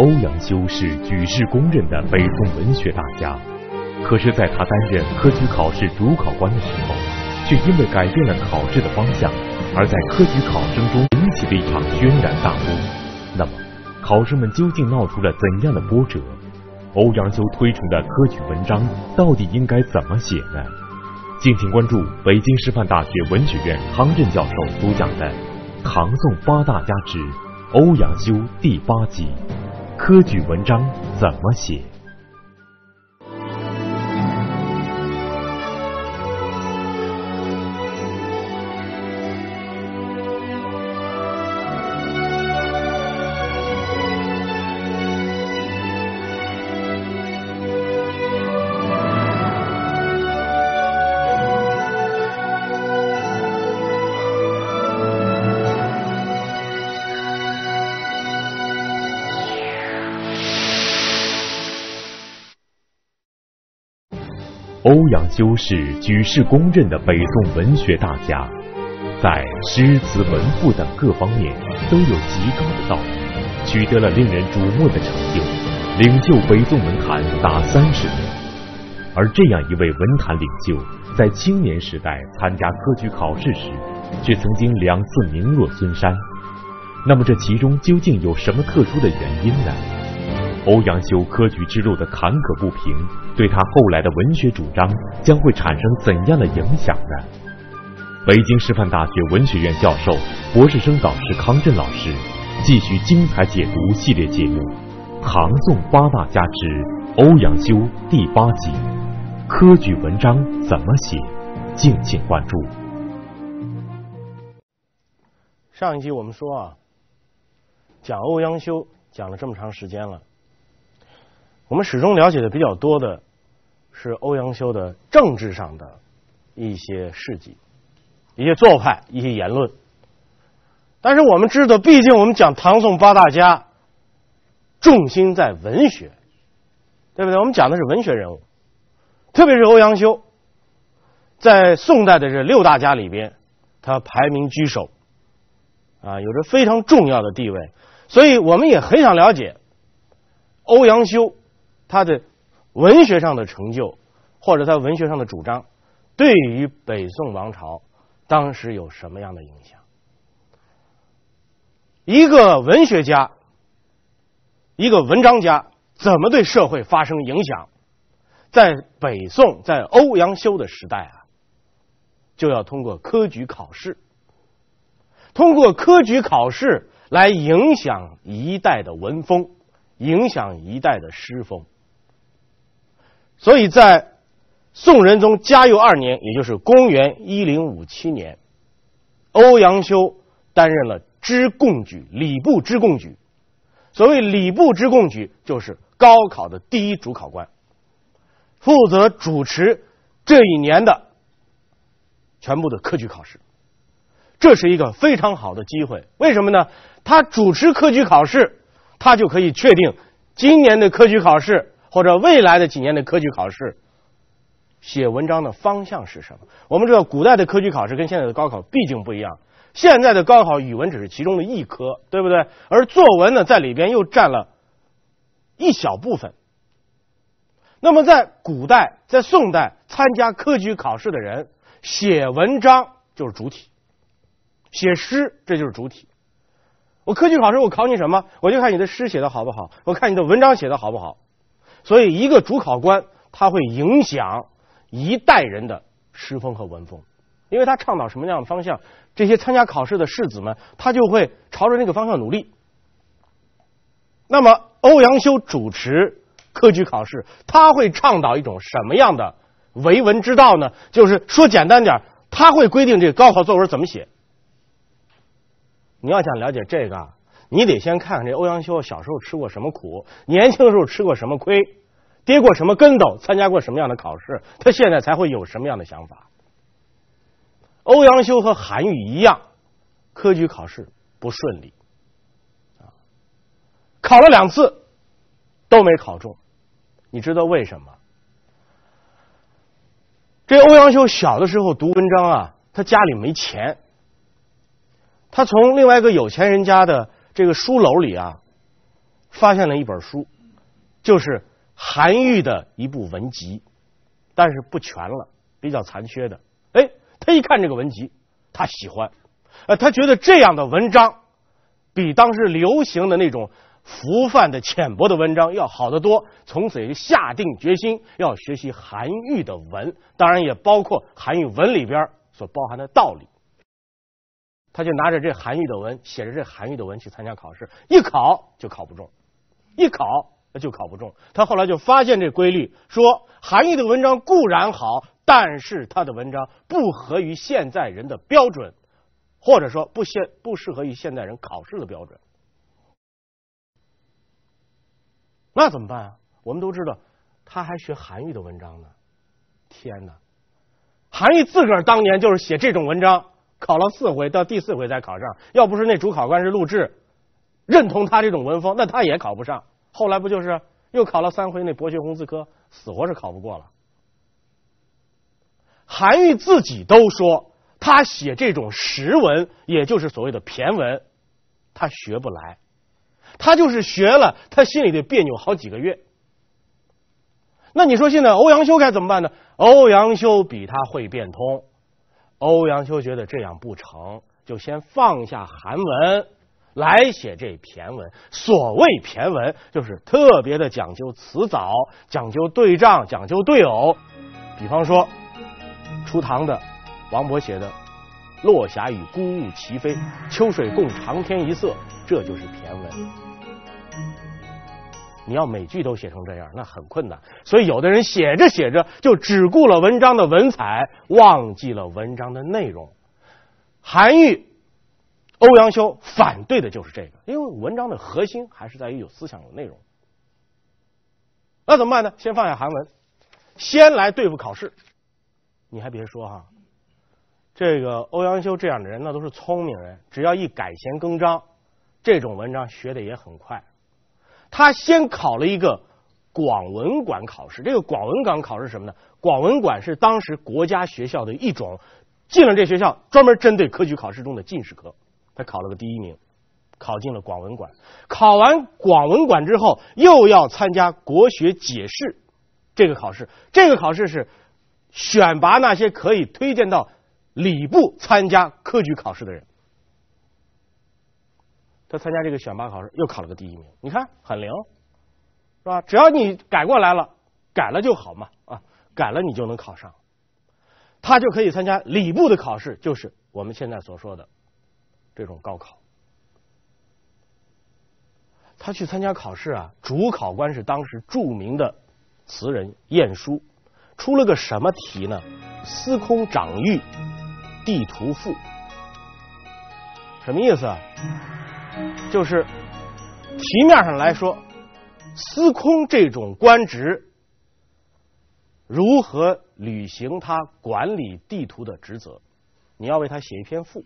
欧阳修是举世公认的北宋文学大家，可是，在他担任科举考试主考官的时候，却因为改变了考试的方向，而在科举考生中引起了一场轩然大波。那么，考生们究竟闹出了怎样的波折？欧阳修推崇的科举文章到底应该怎么写呢？敬请关注北京师范大学文学院康震教授主讲的《唐宋八大家之欧阳修》第八集。科举文章怎么写？阳修是举世公认的北宋文学大家，在诗词文赋等各方面都有极高的造诣，取得了令人瞩目的成就，领袖北宋文坛达三十年。而这样一位文坛领袖，在青年时代参加科举考试时，却曾经两次名落孙山。那么这其中究竟有什么特殊的原因呢？欧阳修科举之路的坎坷不平，对他后来的文学主张将会产生怎样的影响呢？北京师范大学文学院教授、博士生导师康震老师继续精彩解读系列节目《唐宋八大家之欧阳修》第八集：科举文章怎么写？敬请关注。上一集我们说啊，讲欧阳修讲了这么长时间了。我们始终了解的比较多的是欧阳修的政治上的一些事迹、一些做派、一些言论。但是我们知道，毕竟我们讲唐宋八大家，重心在文学，对不对？我们讲的是文学人物，特别是欧阳修，在宋代的这六大家里边，他排名居首，啊，有着非常重要的地位。所以我们也很想了解欧阳修。他的文学上的成就，或者他文学上的主张，对于北宋王朝当时有什么样的影响？一个文学家，一个文章家，怎么对社会发生影响？在北宋，在欧阳修的时代啊，就要通过科举考试，通过科举考试来影响一代的文风，影响一代的诗风。所以在宋仁宗嘉佑二年，也就是公元一零五七年，欧阳修担任了知贡举，礼部知贡举。所谓礼部知贡举，就是高考的第一主考官，负责主持这一年的全部的科举考试。这是一个非常好的机会，为什么呢？他主持科举考试，他就可以确定今年的科举考试。或者未来的几年的科举考试，写文章的方向是什么？我们知道，古代的科举考试跟现在的高考毕竟不一样。现在的高考语文只是其中的一科，对不对？而作文呢，在里边又占了一小部分。那么，在古代，在宋代参加科举考试的人，写文章就是主体，写诗这就是主体。我科举考试，我考你什么？我就看你的诗写的好不好，我看你的文章写的好不好。所以，一个主考官他会影响一代人的诗风和文风，因为他倡导什么样的方向，这些参加考试的士子们他就会朝着那个方向努力。那么，欧阳修主持科举考试，他会倡导一种什么样的为文之道呢？就是说简单点，他会规定这个高考作文怎么写。你要想了解这个。你得先看看这欧阳修小时候吃过什么苦，年轻的时候吃过什么亏，跌过什么跟斗，参加过什么样的考试，他现在才会有什么样的想法。欧阳修和韩愈一样，科举考试不顺利，考了两次都没考中，你知道为什么？这欧阳修小的时候读文章啊，他家里没钱，他从另外一个有钱人家的。这个书楼里啊，发现了一本书，就是韩愈的一部文集，但是不全了，比较残缺的。哎，他一看这个文集，他喜欢，呃，他觉得这样的文章比当时流行的那种浮泛的浅薄的文章要好得多。从此也下定决心要学习韩愈的文，当然也包括韩愈文里边所包含的道理。他就拿着这韩愈的文，写着这韩愈的文去参加考试，一考就考不中，一考就考不中。他后来就发现这规律，说韩愈的文章固然好，但是他的文章不合于现在人的标准，或者说不现不适合于现代人考试的标准。那怎么办啊？我们都知道，他还学韩愈的文章呢。天哪！韩愈自个儿当年就是写这种文章。考了四回，到第四回才考上。要不是那主考官是陆贽，认同他这种文风，那他也考不上。后来不就是又考了三回那博学红字科，死活是考不过了。韩愈自己都说，他写这种实文，也就是所谓的骈文，他学不来。他就是学了，他心里得别扭好几个月。那你说现在欧阳修该怎么办呢？欧阳修比他会变通。欧阳修觉得这样不成就先放下韩文来写这骈文。所谓骈文，就是特别的讲究词藻，讲究对仗，讲究对偶。比方说，初唐的王勃写的“落霞与孤鹜齐飞，秋水共长天一色”，这就是骈文。你要每句都写成这样，那很困难。所以有的人写着写着就只顾了文章的文采，忘记了文章的内容。韩愈、欧阳修反对的就是这个，因为文章的核心还是在于有思想、有内容。那怎么办呢？先放下韩文，先来对付考试。你还别说哈，这个欧阳修这样的人，那都是聪明人，只要一改弦更张，这种文章学的也很快。他先考了一个广文馆考试，这个广文馆考试什么呢？广文馆是当时国家学校的一种，进了这学校专门针对科举考试中的进士科，他考了个第一名，考进了广文馆。考完广文馆之后，又要参加国学解释这个考试，这个考试是选拔那些可以推荐到礼部参加科举考试的人。他参加这个选拔考试，又考了个第一名。你看很灵，是吧？只要你改过来了，改了就好嘛啊，改了你就能考上。他就可以参加礼部的考试，就是我们现在所说的这种高考。他去参加考试啊，主考官是当时著名的词人晏殊，出了个什么题呢？司空长玉地图赋，什么意思？就是题面上来说，司空这种官职如何履行他管理地图的职责？你要为他写一篇赋。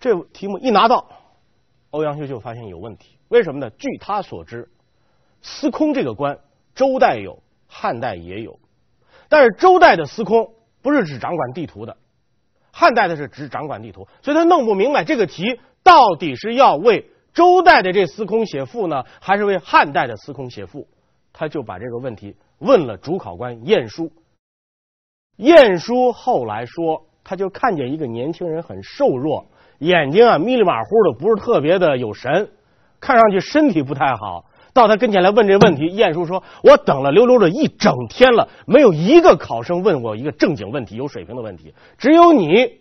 这题目一拿到，欧阳修就发现有问题。为什么呢？据他所知，司空这个官，周代有，汉代也有，但是周代的司空不是指掌管地图的。汉代的是只掌管地图，所以他弄不明白这个题到底是要为周代的这司空写赋呢，还是为汉代的司空写赋？他就把这个问题问了主考官晏殊。晏殊后来说，他就看见一个年轻人很瘦弱，眼睛啊迷里马虎的，不是特别的有神，看上去身体不太好。到他跟前来问这问题，晏殊说：“我等了溜溜的一整天了，没有一个考生问我一个正经问题、有水平的问题，只有你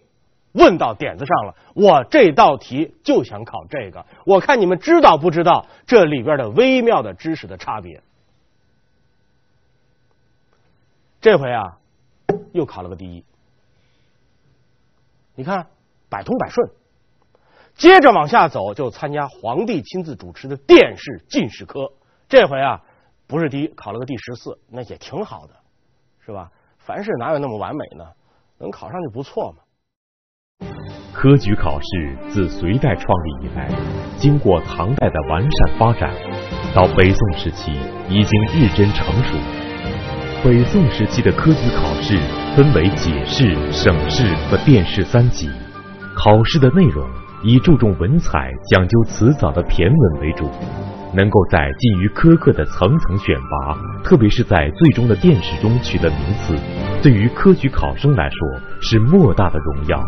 问到点子上了。我这道题就想考这个，我看你们知道不知道这里边的微妙的知识的差别？这回啊，又考了个第一，你看百通百顺。”接着往下走，就参加皇帝亲自主持的殿试进士科。这回啊，不是第一，考了个第十四，那也挺好的，是吧？凡事哪有那么完美呢？能考上就不错嘛。科举考试自隋代创立以来，经过唐代的完善发展，到北宋时期已经日臻成熟。北宋时期的科举考试分为解试、省试和殿试三级，考试的内容。以注重文采、讲究辞藻的骈文为主，能够在基于苛刻的层层选拔，特别是在最终的殿试中取得名次，对于科举考生来说是莫大的荣耀。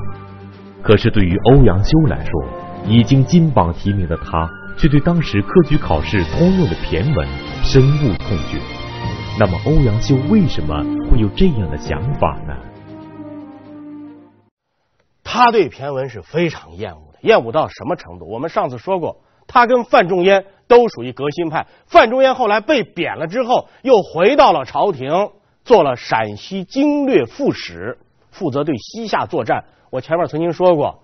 可是对于欧阳修来说，已经金榜题名的他，却对当时科举考试通用的骈文深恶痛绝。那么，欧阳修为什么会有这样的想法呢？他对骈文是非常厌恶，厌恶到什么程度？我们上次说过，他跟范仲淹都属于革新派。范仲淹后来被贬了之后，又回到了朝廷，做了陕西经略副使，负责对西夏作战。我前面曾经说过，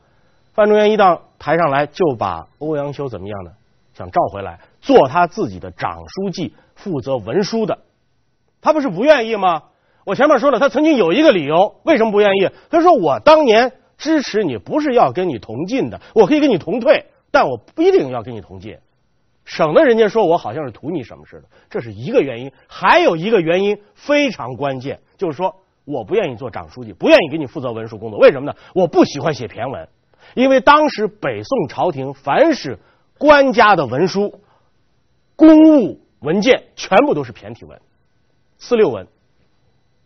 范仲淹一到台上来，就把欧阳修怎么样呢？想召回来做他自己的长书记，负责文书的。他不是不愿意吗？我前面说了，他曾经有一个理由，为什么不愿意？他说：“我当年。”支持你不是要跟你同进的，我可以跟你同退，但我不一定要跟你同进，省得人家说我好像是图你什么似的。这是一个原因，还有一个原因非常关键，就是说我不愿意做长书记，不愿意给你负责文书工作。为什么呢？我不喜欢写骈文，因为当时北宋朝廷凡是官家的文书、公务文件，全部都是骈体文、四六文、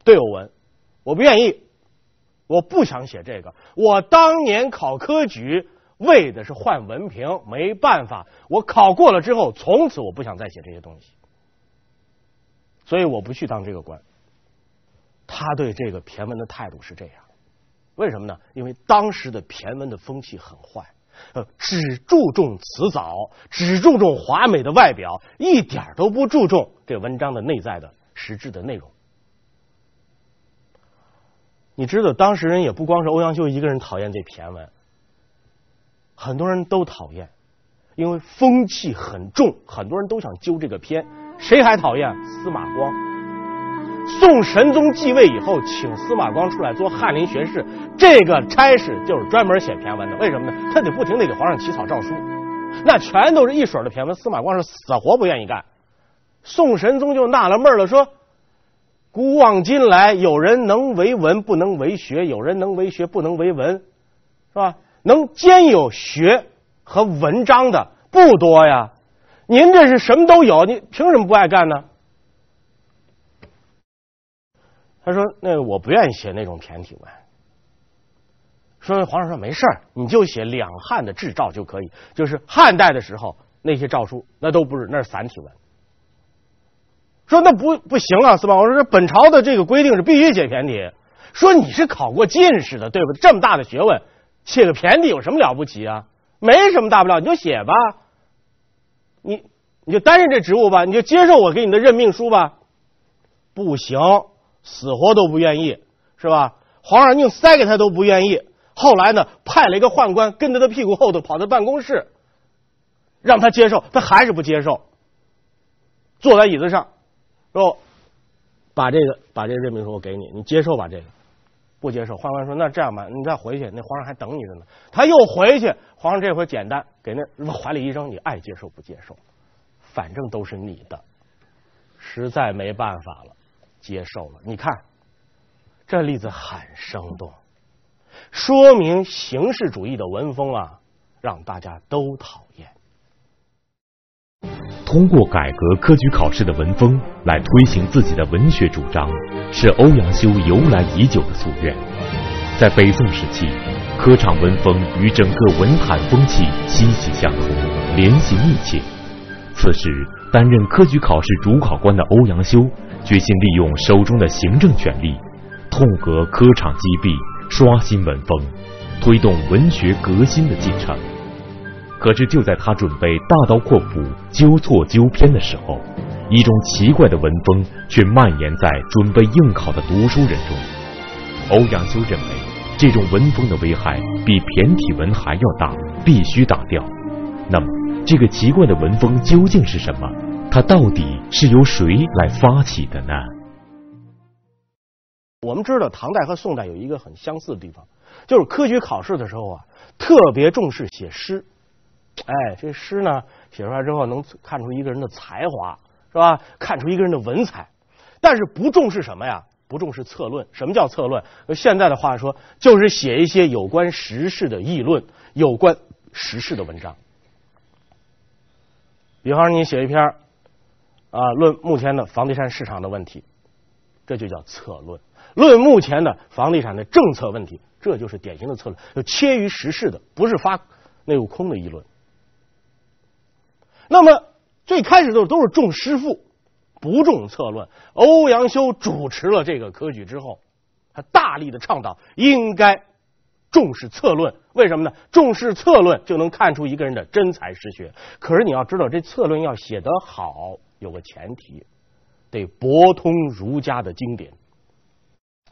对偶文，我不愿意。我不想写这个。我当年考科举为的是换文凭，没办法。我考过了之后，从此我不想再写这些东西，所以我不去当这个官。他对这个骈文的态度是这样，为什么呢？因为当时的骈文的风气很坏，呃，只注重词藻，只注重华美的外表，一点都不注重这文章的内在的实质的内容。你知道，当时人也不光是欧阳修一个人讨厌这骈文，很多人都讨厌，因为风气很重，很多人都想揪这个篇。谁还讨厌司马光？宋神宗继位以后，请司马光出来做翰林学士，这个差事就是专门写骈文的。为什么呢？他得不停的给皇上起草诏书，那全都是一水的骈文。司马光是死活不愿意干。宋神宗就纳了闷了，说。古往今来，有人能为文不能为学，有人能为学不能为文，是吧？能兼有学和文章的不多呀。您这是什么都有，你凭什么不爱干呢？他说：“那个我不愿意写那种骈体文。”说皇上说没事儿，你就写两汉的制诏就可以，就是汉代的时候那些诏书，那都不是，那是散体文。说那不不行啊，司马，我说这本朝的这个规定是必须写骈体。说你是考过进士的，对不？这么大的学问，写个骈体有什么了不起啊？没什么大不了，你就写吧。你你就担任这职务吧，你就接受我给你的任命书吧。不行，死活都不愿意，是吧？皇上宁塞给他都不愿意。后来呢，派了一个宦官跟在他屁股后头跑到办公室，让他接受，他还是不接受，坐在椅子上。说，把这个把这个任命书我给你，你接受吧。这个不接受，宦官说那这样吧，你再回去，那皇上还等你着呢。他又回去，皇上这回简单，给那怀里一扔，你爱接受不接受，反正都是你的。实在没办法了，接受了。你看这例子很生动，说明形式主义的文风啊，让大家都讨厌。通过改革科举考试的文风来推行自己的文学主张，是欧阳修由来已久的夙愿。在北宋时期，科场文风与整个文坛风气息息相通，联系密切。此时，担任科举考试主考官的欧阳修决心利用手中的行政权力，痛革科场积弊，刷新文风，推动文学革新的进程。可是，就在他准备大刀阔斧纠错纠偏的时候，一种奇怪的文风却蔓延在准备应考的读书人中。欧阳修认为，这种文风的危害比骈体文还要大，必须打掉。那么，这个奇怪的文风究竟是什么？它到底是由谁来发起的呢？我们知道，唐代和宋代有一个很相似的地方，就是科举考试的时候啊，特别重视写诗。哎，这诗呢写出来之后，能看出一个人的才华，是吧？看出一个人的文采。但是不重视什么呀？不重视策论。什么叫策论？现在的话说，就是写一些有关时事的议论，有关时事的文章。比方说，你写一篇啊，论目前的房地产市场的问题，这就叫策论；论目前的房地产的政策问题，这就是典型的策论，就切于时事的，不是发内务空的议论。那么最开始都都是重诗赋，不重策论。欧阳修主持了这个科举之后，他大力的倡导应该重视策论。为什么呢？重视策论就能看出一个人的真才实学。可是你要知道，这策论要写得好，有个前提，得博通儒家的经典。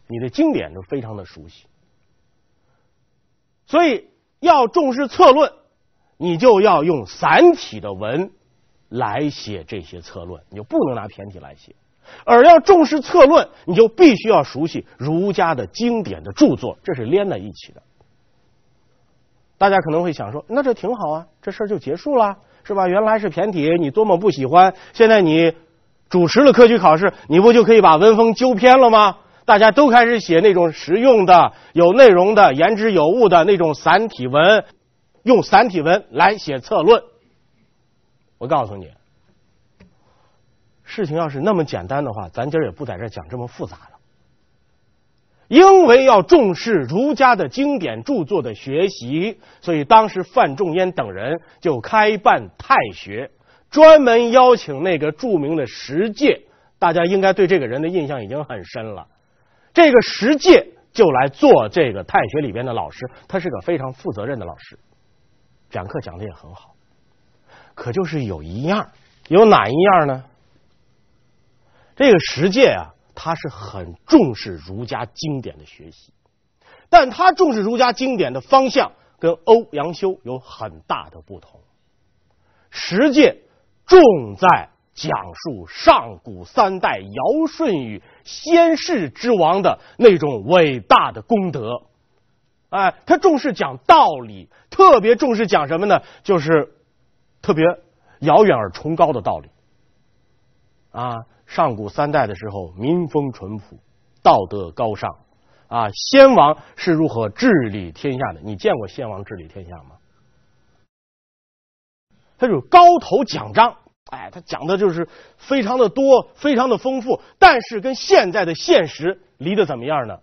你的经典就非常的熟悉，所以要重视策论。你就要用散体的文来写这些策论，你就不能拿骈体来写。而要重视策论，你就必须要熟悉儒家的经典的著作，这是连在一起的。大家可能会想说，那这挺好啊，这事儿就结束了，是吧？原来是骈体，你多么不喜欢，现在你主持了科举考试，你不就可以把文风纠偏了吗？大家都开始写那种实用的、有内容的、言之有物的那种散体文。用散体文来写策论，我告诉你，事情要是那么简单的话，咱今儿也不在这讲这么复杂了。因为要重视儒家的经典著作的学习，所以当时范仲淹等人就开办太学，专门邀请那个著名的石介，大家应该对这个人的印象已经很深了。这个石介就来做这个太学里边的老师，他是个非常负责任的老师。讲课讲的也很好，可就是有一样，有哪一样呢？这个石介啊，他是很重视儒家经典的学习，但他重视儒家经典的方向跟欧阳修有很大的不同。石介重在讲述上古三代尧舜禹先世之王的那种伟大的功德。哎，他重视讲道理，特别重视讲什么呢？就是特别遥远而崇高的道理。啊，上古三代的时候，民风淳朴，道德高尚。啊，先王是如何治理天下的？你见过先王治理天下吗？他就高头讲章，哎，他讲的就是非常的多，非常的丰富，但是跟现在的现实离得怎么样呢？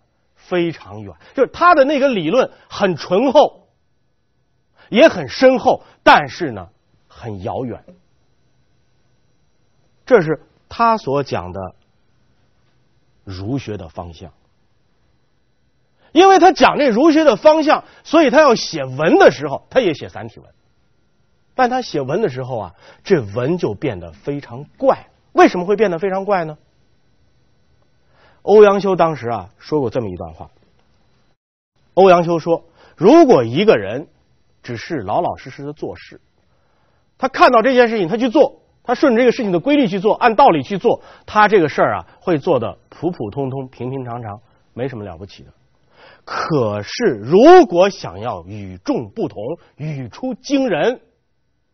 非常远，就是他的那个理论很醇厚，也很深厚，但是呢，很遥远。这是他所讲的儒学的方向。因为他讲这儒学的方向，所以他要写文的时候，他也写散体文。但他写文的时候啊，这文就变得非常怪。为什么会变得非常怪呢？欧阳修当时啊说过这么一段话。欧阳修说：“如果一个人只是老老实实的做事，他看到这件事情他去做，他顺着这个事情的规律去做，按道理去做，他这个事儿啊会做的普普通通、平平常常，没什么了不起的。可是如果想要与众不同、语出惊人，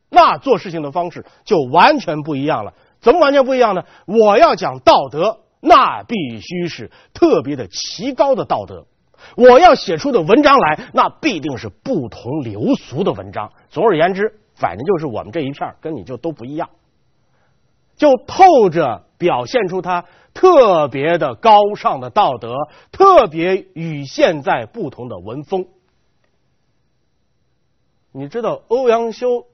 那做事情的方式就完全不一样了。怎么完全不一样呢？我要讲道德。”那必须是特别的奇高的道德，我要写出的文章来，那必定是不同流俗的文章。总而言之，反正就是我们这一片跟你就都不一样，就透着表现出他特别的高尚的道德，特别与现在不同的文风。你知道欧阳修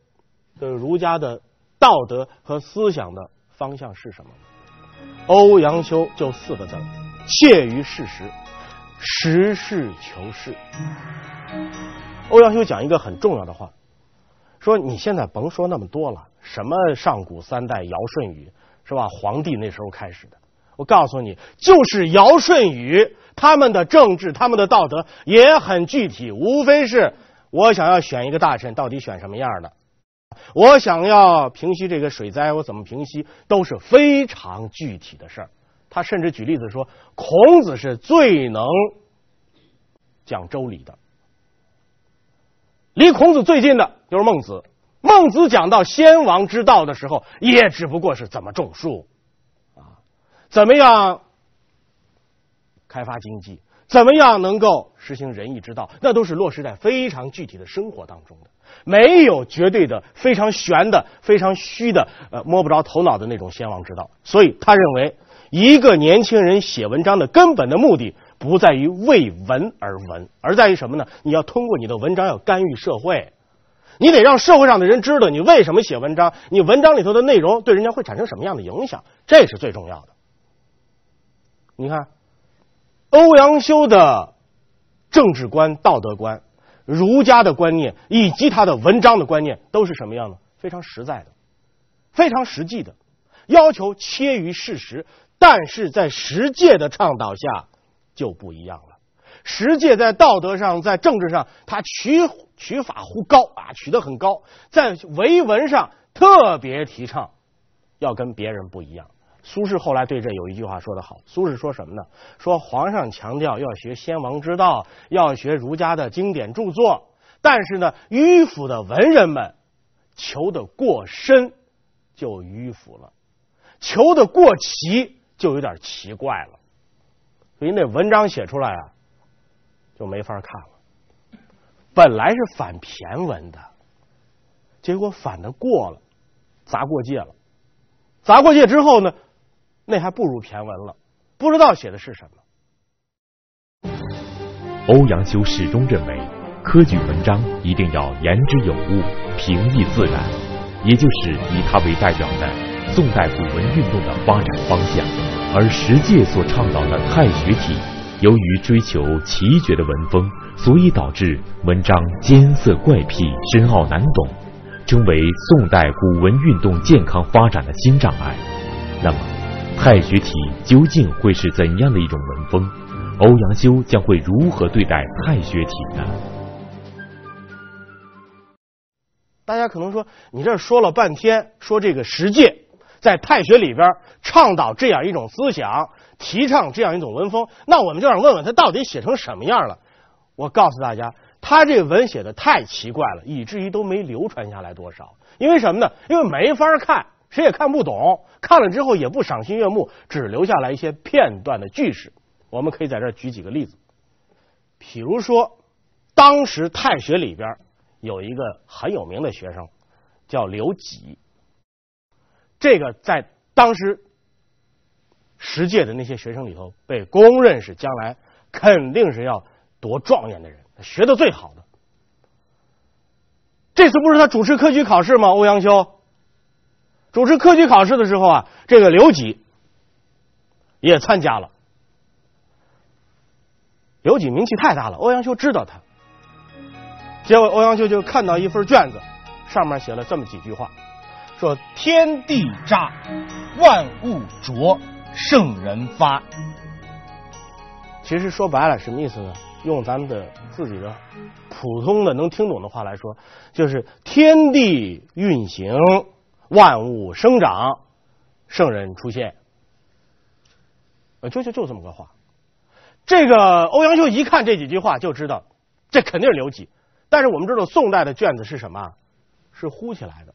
的儒家的道德和思想的方向是什么吗？欧阳修就四个字切于事实，实事求是。欧阳修讲一个很重要的话，说你现在甭说那么多了，什么上古三代尧舜禹是吧？皇帝那时候开始的，我告诉你，就是尧舜禹他们的政治、他们的道德也很具体，无非是我想要选一个大臣，到底选什么样的。我想要平息这个水灾，我怎么平息都是非常具体的事儿。他甚至举例子说，孔子是最能讲周礼的，离孔子最近的就是孟子。孟子讲到先王之道的时候，也只不过是怎么种树啊，怎么样开发经济，怎么样能够实行仁义之道，那都是落实在非常具体的生活当中的。没有绝对的、非常玄的、非常虚的、呃摸不着头脑的那种先王之道。所以他认为，一个年轻人写文章的根本的目的，不在于为文而文，而在于什么呢？你要通过你的文章要干预社会，你得让社会上的人知道你为什么写文章，你文章里头的内容对人家会产生什么样的影响，这是最重要的。你看，欧阳修的政治观、道德观。儒家的观念以及他的文章的观念都是什么样的？非常实在的，非常实际的，要求切于事实。但是在实践的倡导下就不一样了。实践在道德上、在政治上，他取取法乎高啊，取得很高。在为文上特别提倡要跟别人不一样。苏轼后来对这有一句话说得好，苏轼说什么呢？说皇上强调要学先王之道，要学儒家的经典著作，但是呢，迂腐的文人们求的过深就迂腐了，求的过奇就有点奇怪了，所以那文章写出来啊就没法看了。本来是反骈文的，结果反的过了，砸过界了，砸过界之后呢？那还不如骈文了，不知道写的是什么。欧阳修始终认为，科举文章一定要言之有物、平易自然，也就是以他为代表的宋代古文运动的发展方向。而实践所倡导的太学体，由于追求奇绝的文风，所以导致文章艰涩怪僻、深奥难懂，成为宋代古文运动健康发展的新障碍。那么，太学体究竟会是怎样的一种文风？欧阳修将会如何对待太学体呢？大家可能说，你这说了半天，说这个实践在太学里边倡导这样一种思想，提倡这样一种文风，那我们就想问问他到底写成什么样了？我告诉大家，他这文写的太奇怪了，以至于都没流传下来多少。因为什么呢？因为没法看。谁也看不懂，看了之后也不赏心悦目，只留下来一些片段的句式。我们可以在这举几个例子，比如说，当时太学里边有一个很有名的学生叫刘几，这个在当时十届的那些学生里头被公认是将来肯定是要夺状元的人，学的最好的。这次不是他主持科举考试吗？欧阳修。主持科举考试的时候啊，这个刘几也参加了。刘几名气太大了，欧阳修知道他。结果欧阳修就看到一份卷子，上面写了这么几句话：说天地渣，万物浊，圣人发。其实说白了，什么意思呢？用咱们的自己的普通的能听懂的话来说，就是天地运行。万物生长，圣人出现，就就就这么个话。这个欧阳修一看这几句话就知道，这肯定是刘几。但是我们知道宋代的卷子是什么？是呼起来的，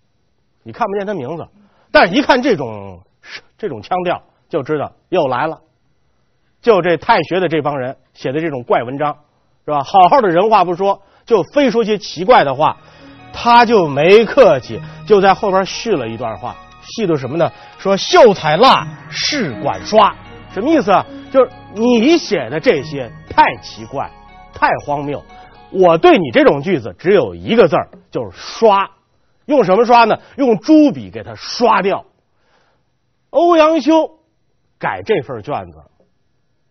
你看不见他名字，但是一看这种这种腔调，就知道又来了。就这太学的这帮人写的这种怪文章，是吧？好好的人话不说，就非说些奇怪的话。他就没客气，就在后边续了一段话，续的什么呢？说秀才蜡试管刷，什么意思啊？就是你写的这些太奇怪，太荒谬。我对你这种句子只有一个字儿，就是刷。用什么刷呢？用朱笔给它刷掉。欧阳修改这份卷子，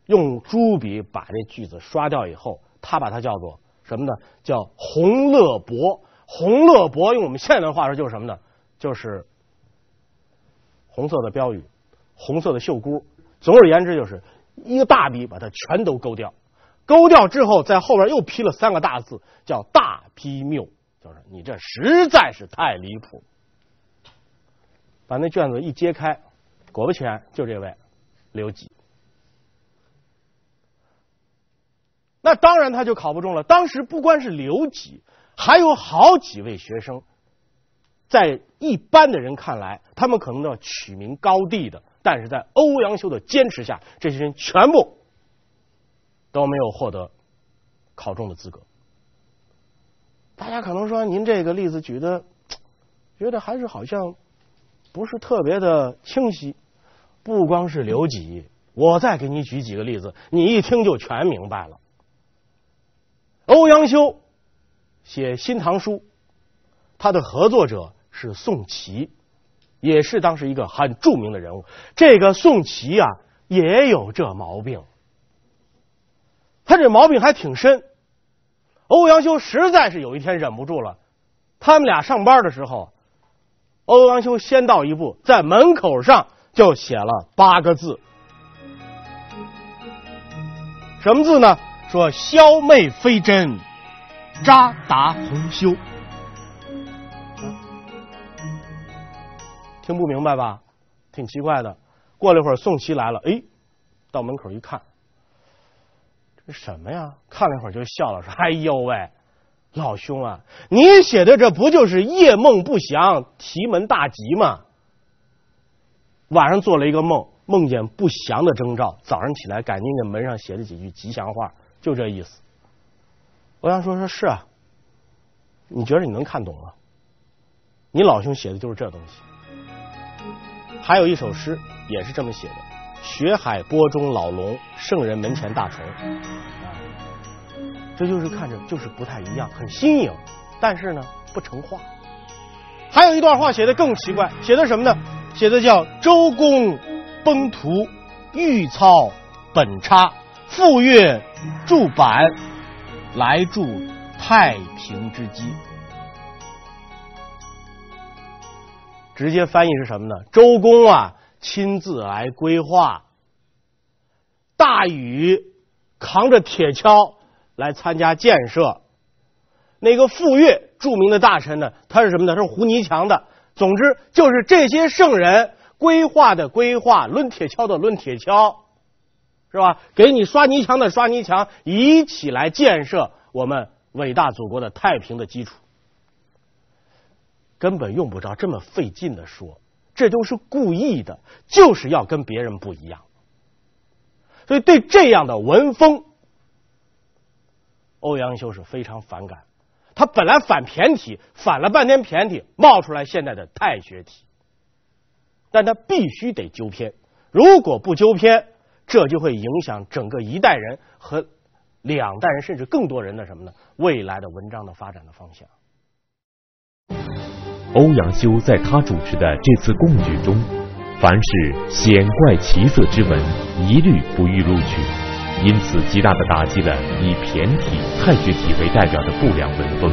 用朱笔把这句子刷掉以后，他把它叫做什么呢？叫红乐博。红乐博用我们现代话说就是什么呢？就是红色的标语，红色的绣箍。总而言之，就是一个大笔把它全都勾掉。勾掉之后，在后边又批了三个大字，叫“大批谬”，就是你这实在是太离谱。把那卷子一揭开，果不其然，就这位刘几。那当然他就考不中了。当时不光是刘几。还有好几位学生，在一般的人看来，他们可能要取名高地的，但是在欧阳修的坚持下，这些人全部都没有获得考中的资格。大家可能说您这个例子举的，觉得还是好像不是特别的清晰。不光是刘几，我再给你举几个例子，你一听就全明白了。欧阳修写《新唐书》，他的合作者是宋祁，也是当时一个很著名的人物。这个宋祁啊，也有这毛病，他这毛病还挺深。欧阳修实在是有一天忍不住了，他们俩上班的时候，欧阳修先到一步，在门口上。就写了八个字，什么字呢？说萧妹非真，扎达红修。听不明白吧？挺奇怪的。过了一会儿，宋琦来了，哎，到门口一看，这什么呀？看了一会儿就笑了，说：“哎呦喂，老兄啊，你写的这不就是夜梦不祥，题门大吉吗？”晚上做了一个梦，梦见不祥的征兆。早上起来，赶紧给门上写了几句吉祥话，就这意思。欧阳说：“说是啊，你觉得你能看懂吗？你老兄写的就是这东西。还有一首诗也是这么写的：学海波中老龙，圣人门前大虫。这就是看着就是不太一样，很新颖，但是呢不成话。还有一段话写的更奇怪，写的什么呢？写的叫周公崩图，玉操本差，傅说筑板，来助太平之基。直接翻译是什么呢？周公啊亲自来规划，大禹扛着铁锹来参加建设，那个傅说著名的大臣呢，他是什么呢？他是糊泥墙的。总之，就是这些圣人规划的规划，抡铁锹的抡铁锹，是吧？给你刷泥墙的刷泥墙，一起来建设我们伟大祖国的太平的基础。根本用不着这么费劲的说，这都是故意的，就是要跟别人不一样。所以对这样的文风，欧阳修是非常反感。他本来反骈体，反了半天骈体，冒出来现在的太学体，但他必须得纠偏，如果不纠偏，这就会影响整个一代人和两代人甚至更多人的什么呢？未来的文章的发展的方向。欧阳修在他主持的这次贡举中，凡是显怪奇色之文，一律不予录取。因此，极大的打击了以骈体、太学体为代表的不良文风，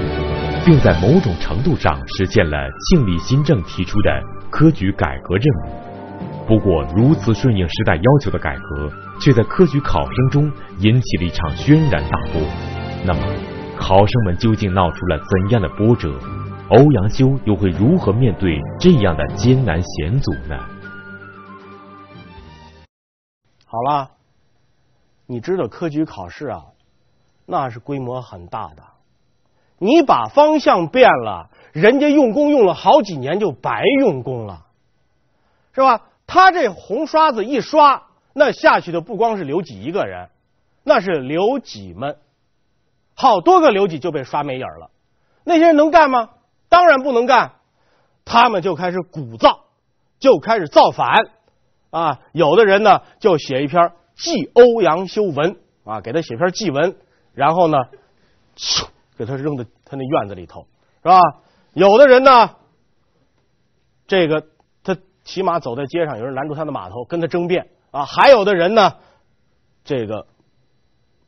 并在某种程度上实现了庆历新政提出的科举改革任务。不过，如此顺应时代要求的改革，却在科举考生中引起了一场轩然大波。那么，考生们究竟闹出了怎样的波折？欧阳修又会如何面对这样的艰难险阻呢？好了。你知道科举考试啊，那是规模很大的。你把方向变了，人家用功用了好几年就白用功了，是吧？他这红刷子一刷，那下去的不光是刘几一个人，那是刘几们，好多个刘几就被刷没影了。那些人能干吗？当然不能干。他们就开始鼓噪，就开始造反啊！有的人呢，就写一篇。祭欧阳修文啊，给他写篇祭文，然后呢，给他扔到他那院子里头，是吧？有的人呢，这个骑马走在街上，有人拦住他的马头，跟他争辩啊；还有的人呢，这个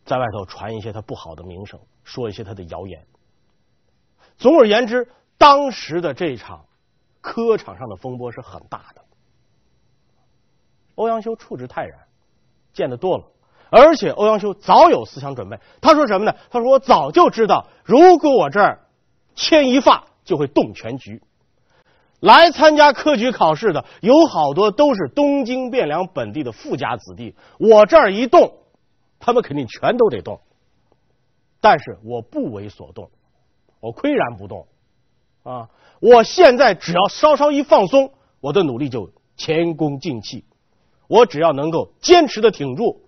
在外头传一些他不好的名声，说一些他的谣言。总而言之，当时的这场科场上的风波是很大的。欧阳修处之泰然。见得多了，而且欧阳修早有思想准备。他说什么呢？他说：“我早就知道，如果我这儿牵一发，就会动全局。来参加科举考试的有好多都是东京汴梁本地的富家子弟，我这儿一动，他们肯定全都得动。但是我不为所动，我岿然不动啊！我现在只要稍稍一放松，我的努力就前功尽弃。”我只要能够坚持的挺住，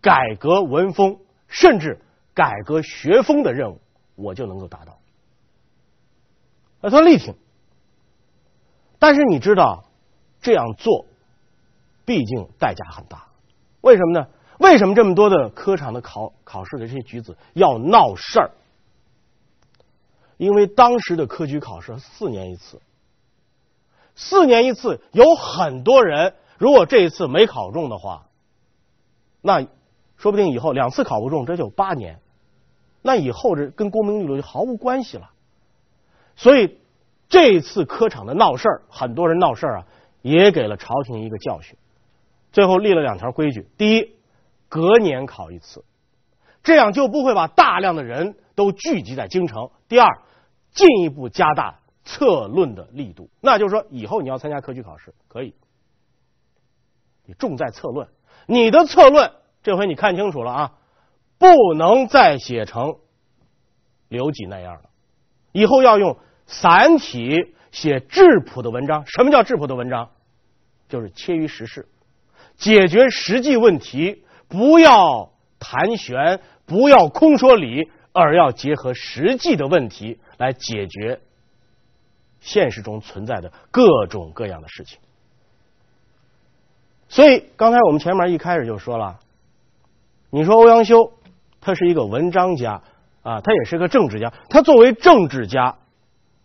改革文风甚至改革学风的任务，我就能够达到。呃，他力挺。但是你知道，这样做毕竟代价很大。为什么呢？为什么这么多的科场的考考试的这些举子要闹事儿？因为当时的科举考试四年一次，四年一次，有很多人如果这一次没考中的话，那说不定以后两次考不中，这就八年，那以后这跟功名利禄就毫无关系了。所以这次科场的闹事儿，很多人闹事儿啊，也给了朝廷一个教训。最后立了两条规矩：第一，隔年考一次，这样就不会把大量的人都聚集在京城；第二，进一步加大策论的力度。那就是说，以后你要参加科举考试，可以，你重在策论。你的策论，这回你看清楚了啊，不能再写成刘几那样了。以后要用散体写质朴的文章。什么叫质朴的文章？就是切于时事，解决实际问题，不要谈玄，不要空说理，而要结合实际的问题来解决现实中存在的各种各样的事情。所以，刚才我们前面一开始就说了，你说欧阳修他是一个文章家啊，他也是个政治家。他作为政治家，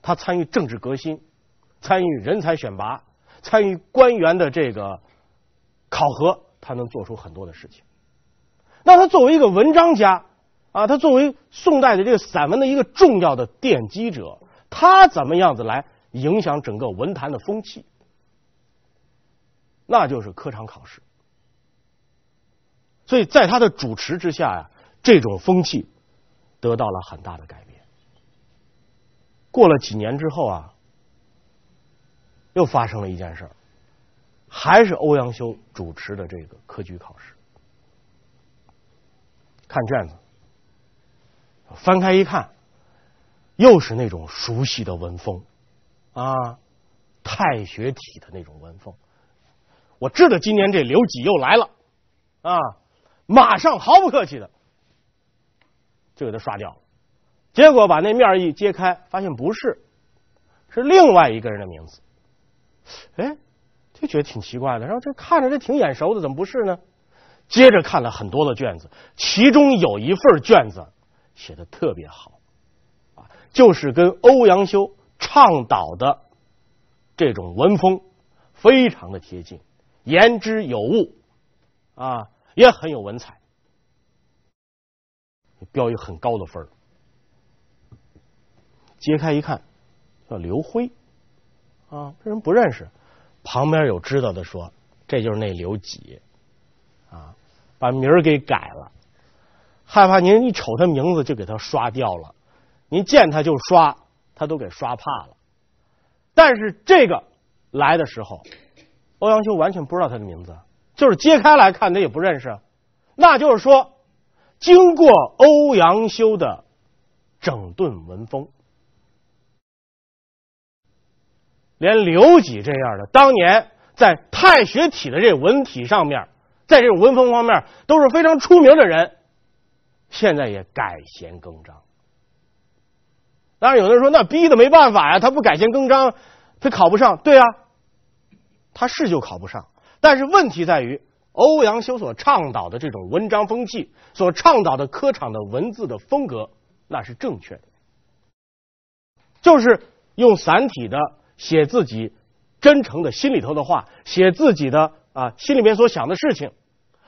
他参与政治革新，参与人才选拔，参与官员的这个考核，他能做出很多的事情。那他作为一个文章家啊，他作为宋代的这个散文的一个重要的奠基者，他怎么样子来影响整个文坛的风气？那就是科场考试，所以在他的主持之下呀，这种风气得到了很大的改变。过了几年之后啊，又发生了一件事儿，还是欧阳修主持的这个科举考试。看卷子，翻开一看，又是那种熟悉的文风啊，太学体的那种文风。我知道今年这刘几又来了，啊，马上毫不客气的就给他刷掉了。结果把那面一揭开，发现不是，是另外一个人的名字。哎，就觉得挺奇怪的，然后这看着这挺眼熟的，怎么不是呢？接着看了很多的卷子，其中有一份卷子写的特别好，啊，就是跟欧阳修倡导的这种文风非常的贴近。言之有物，啊，也很有文采，标一很高的分揭开一看，叫刘辉，啊，这人不认识。旁边有知道的说，这就是那刘几，啊，把名儿给改了，害怕您一瞅他名字就给他刷掉了，您见他就刷，他都给刷怕了。但是这个来的时候。欧阳修完全不知道他的名字，就是揭开来看他也不认识，那就是说，经过欧阳修的整顿文风，连刘几这样的当年在太学体的这文体上面，在这种文风方面都是非常出名的人，现在也改弦更张。当然，有的人说那逼的没办法呀，他不改弦更张，他考不上。对啊。他是就考不上，但是问题在于欧阳修所倡导的这种文章风气，所倡导的科场的文字的风格，那是正确的，就是用散体的写自己真诚的心里头的话，写自己的啊心里面所想的事情，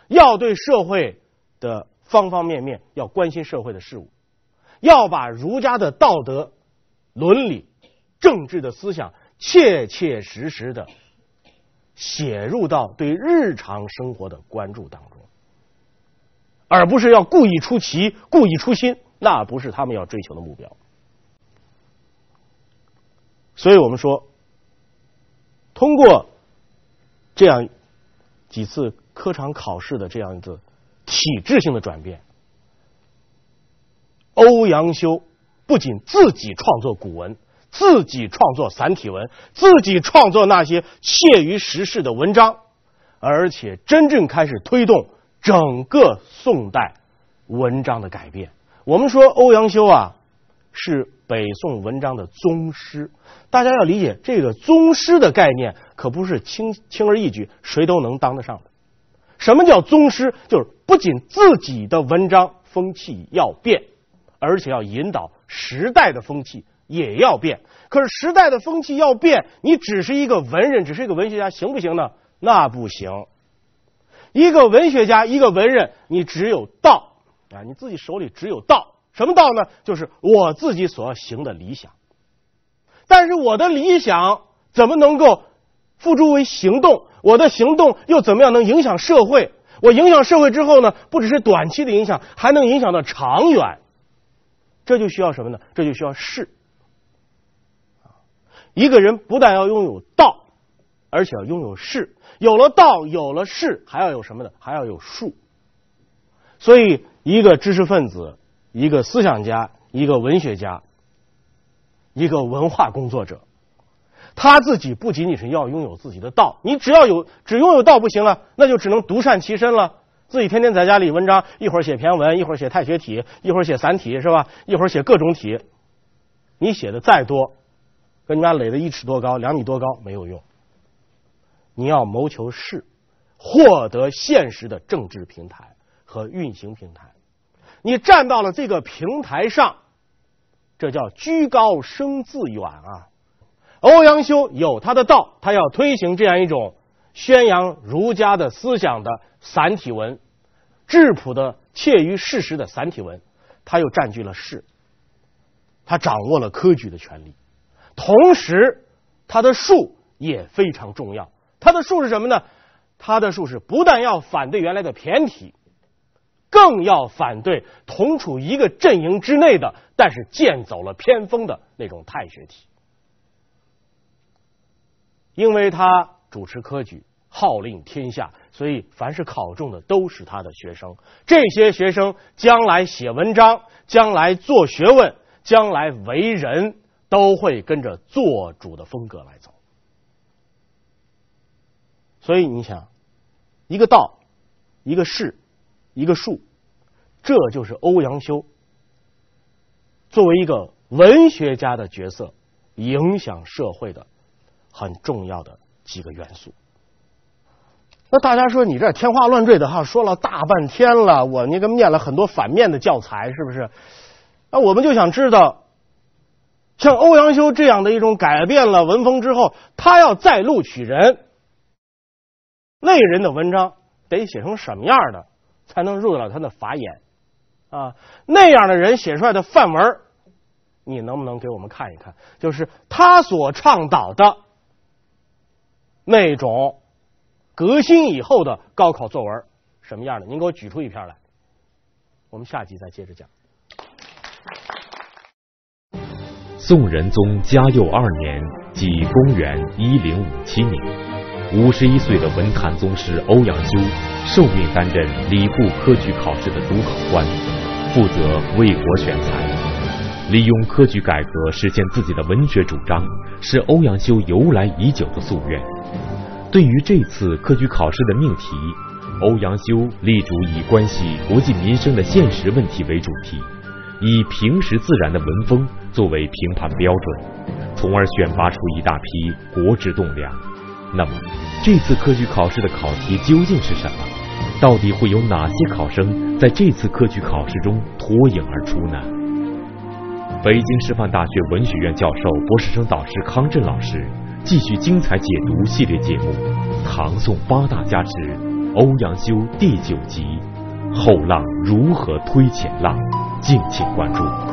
要对社会的方方面面要关心社会的事物，要把儒家的道德、伦理、政治的思想切切实实的。写入到对日常生活的关注当中，而不是要故意出奇、故意出新，那不是他们要追求的目标。所以我们说，通过这样几次科场考试的这样子体制性的转变，欧阳修不仅自己创作古文。自己创作散体文，自己创作那些切于时事的文章，而且真正开始推动整个宋代文章的改变。我们说欧阳修啊，是。北宋文章的宗师。大家要理解，这个宗师的概念可不是轻轻而易举谁都能当得上的。什么叫宗师？就是不仅自己的文章风气要变，而且要引导时代的风气也要变。可是时代的风气要变，你只是一个文人，只是一个文学家，行不行呢？那不行。一个文学家，一个文人，你只有道啊，你自己手里只有道。什么道呢？就是我自己所要行的理想。但是我的理想怎么能够付诸为行动？我的行动又怎么样能影响社会？我影响社会之后呢，不只是短期的影响，还能影响到长远。这就需要什么呢？这就需要势。一个人不但要拥有道，而且要拥有势。有了道，有了势，还要有什么呢？还要有术。所以，一个知识分子，一个思想家，一个文学家，一个文化工作者，他自己不仅仅是要拥有自己的道，你只要有只拥有道不行了，那就只能独善其身了。自己天天在家里文章，一会儿写篇文，一会儿写太学体，一会儿写散体，是吧？一会儿写各种体，你写的再多。跟你们家垒的一尺多高、两米多高没有用，你要谋求势，获得现实的政治平台和运行平台。你站到了这个平台上，这叫居高声自远啊！欧阳修有他的道，他要推行这样一种宣扬儒家的思想的散体文，质朴的切于事实的散体文，他又占据了势，他掌握了科举的权利。同时，他的术也非常重要。他的术是什么呢？他的术是不但要反对原来的骈体，更要反对同处一个阵营之内的，但是剑走了偏锋的那种太学体。因为他主持科举，号令天下，所以凡是考中的都是他的学生。这些学生将来写文章，将来做学问，将来为人。都会跟着做主的风格来走，所以你想，一个道，一个势，一个术，这就是欧阳修作为一个文学家的角色影响社会的很重要的几个元素。那大家说你这天花乱坠的哈，说了大半天了，我那个念了很多反面的教材，是不是？那我们就想知道。像欧阳修这样的一种改变了文风之后，他要再录取人，那人的文章得写成什么样的才能入得了他的法眼啊？那样的人写出来的范文，你能不能给我们看一看？就是他所倡导的那种革新以后的高考作文什么样的？您给我举出一篇来，我们下集再接着讲。宋仁宗嘉佑二年，即公元一零五七年，五十一岁的文坛宗师欧阳修受命担任礼部科举考试的主考官，负责为国选才。利用科举改革实现自己的文学主张，是欧阳修由来已久的夙愿。对于这次科举考试的命题，欧阳修力主以关系国计民生的现实问题为主题。以平实自然的文风作为评判标准，从而选拔出一大批国之栋梁。那么，这次科举考试的考题究竟是什么？到底会有哪些考生在这次科举考试中脱颖而出呢？北京师范大学文学院教授、博士生导师康震老师继续精彩解读系列节目《唐宋八大家之欧阳修》第九集：后浪如何推前浪？敬请关注。